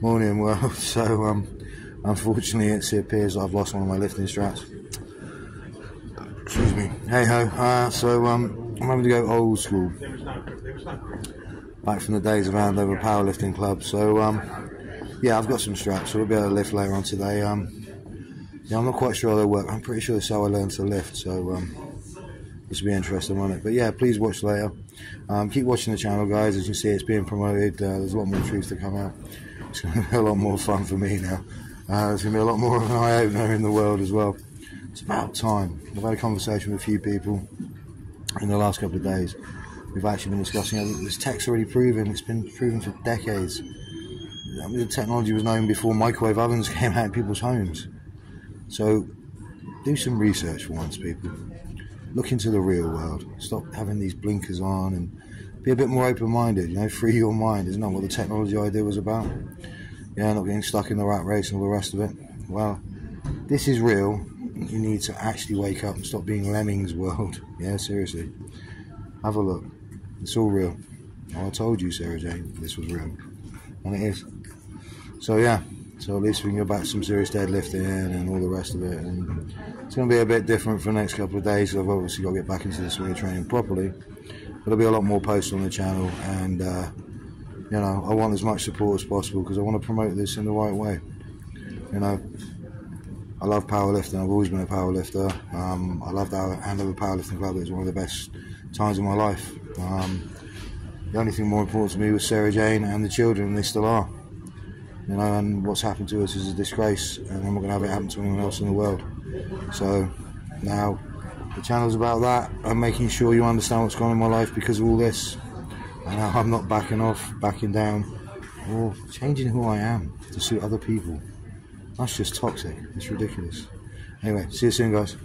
Morning, well, so um, unfortunately it appears that I've lost one of my lifting straps. Excuse me. Hey ho. Uh, so um, I'm having to go old school. Back from the days of Andover Powerlifting Club. So um, yeah, I've got some straps, so we'll be able to lift later on today. Um, yeah, I'm not quite sure how they work. I'm pretty sure that's how I learned to lift. So um, this will be interesting, won't it? But yeah, please watch later. Um, keep watching the channel, guys. As you see, it's being promoted. Uh, there's a lot more truths to come out. It's going to be a lot more fun for me now. Uh, there's going to be a lot more of an eye opener in the world as well. It's about time. I've had a conversation with a few people in the last couple of days. We've actually been discussing. This tech's already proven. It's been proven for decades. I mean, the technology was known before microwave ovens came out in people's homes. So do some research for once, people. Look into the real world. Stop having these blinkers on and be a bit more open-minded. You know, free your mind. Isn't that what the technology idea was about? Yeah, not getting stuck in the rat race and all the rest of it. Well, this is real. You need to actually wake up and stop being lemmings world. Yeah, seriously. Have a look. It's all real. Oh, I told you, Sarah Jane, this was real. And it is. So yeah, so at least we can go back to some serious deadlifting and all the rest of it. And it's going to be a bit different for the next couple of days. I've obviously got to get back into the swing training properly. There'll be a lot more posts on the channel, and uh, you know I want as much support as possible because I want to promote this in the right way. You know, I love powerlifting. I've always been a powerlifter. Um, I loved our Andover Powerlifting Club. It was one of the best times of my life. Um, the only thing more important to me was Sarah Jane and the children, and they still are. You know, and um, what's happened to us is a disgrace, and I'm not going to have it happen to anyone else in the world. So now the channel's about that. I'm making sure you understand what's going on in my life because of all this. And I'm not backing off, backing down, or changing who I am to suit other people. That's just toxic. It's ridiculous. Anyway, see you soon, guys.